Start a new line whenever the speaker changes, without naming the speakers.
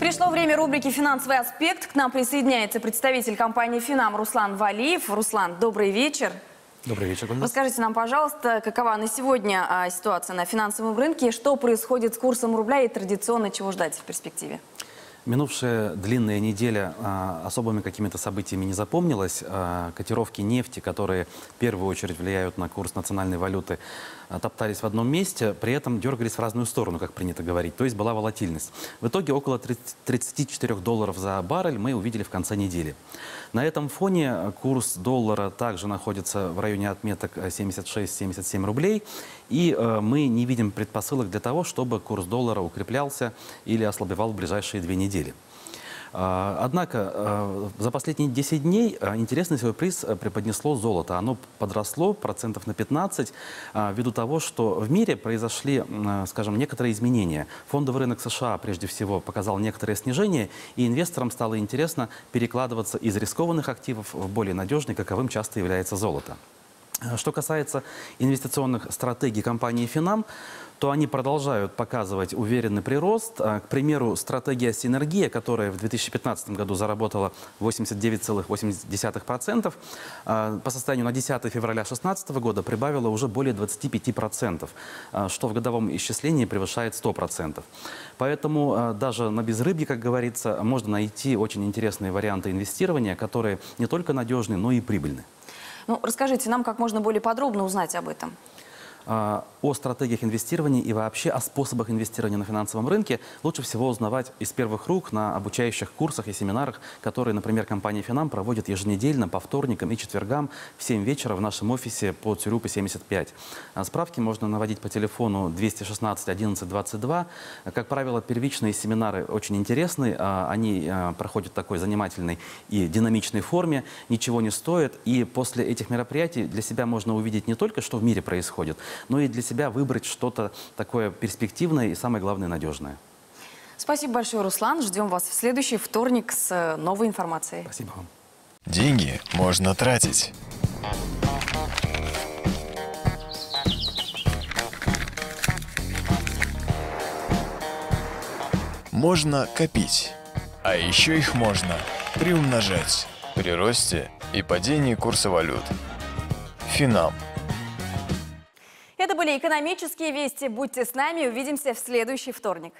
Пришло время рубрики «Финансовый аспект». К нам присоединяется представитель компании «Финам» Руслан Валиев. Руслан, добрый вечер.
Добрый вечер.
Расскажите нам, пожалуйста, какова на сегодня а, ситуация на финансовом рынке, что происходит с курсом рубля и традиционно чего ждать в перспективе?
Минувшая длинная неделя а, особыми какими-то событиями не запомнилась. А, котировки нефти, которые в первую очередь влияют на курс национальной валюты, а, топтались в одном месте, при этом дергались в разную сторону, как принято говорить. То есть была волатильность. В итоге около 30, 34 долларов за баррель мы увидели в конце недели. На этом фоне курс доллара также находится в районе отметок 76-77 рублей. И э, мы не видим предпосылок для того, чтобы курс доллара укреплялся или ослабевал в ближайшие две недели. А, однако э, за последние 10 дней э, интересный приз преподнесло золото. Оно подросло процентов на 15 ввиду того, что в мире произошли, скажем, некоторые изменения. Фондовый рынок США прежде всего показал некоторое снижение, и инвесторам стало интересно перекладываться из рискованных активов в более надежный, каковым часто является золото. Что касается инвестиционных стратегий компании «Финам», то они продолжают показывать уверенный прирост. А, к примеру, стратегия «Синергия», которая в 2015 году заработала 89,8%, а, по состоянию на 10 февраля 2016 года прибавила уже более 25%, а, что в годовом исчислении превышает 100%. Поэтому даже на безрыбье, как говорится, можно найти очень интересные варианты инвестирования, которые не только надежны, но и прибыльны.
Ну, расскажите нам, как можно более подробно узнать об этом.
А, о стратегиях инвестирования и вообще о способах инвестирования на финансовом рынке лучше всего узнавать из первых рук на обучающих курсах и семинарах, которые, например, компания «Финам» проводит еженедельно по вторникам и четвергам в 7 вечера в нашем офисе по Цюрюпа 75. А, справки можно наводить по телефону 216 11 22. Как правило, первичные семинары очень интересны. А, они проходят в такой занимательной и динамичной форме, ничего не стоят. И после этих мероприятий для себя можно увидеть не только, что в мире происходит, но и для себя выбрать что-то такое перспективное и, самое главное, надежное.
Спасибо большое, Руслан. Ждем вас в следующий вторник с э, новой информацией.
Спасибо вам.
Деньги можно тратить. Можно копить. А еще их можно приумножать при росте и падении курса валют. Финам –
это были экономические вести. Будьте с нами. Увидимся в следующий вторник.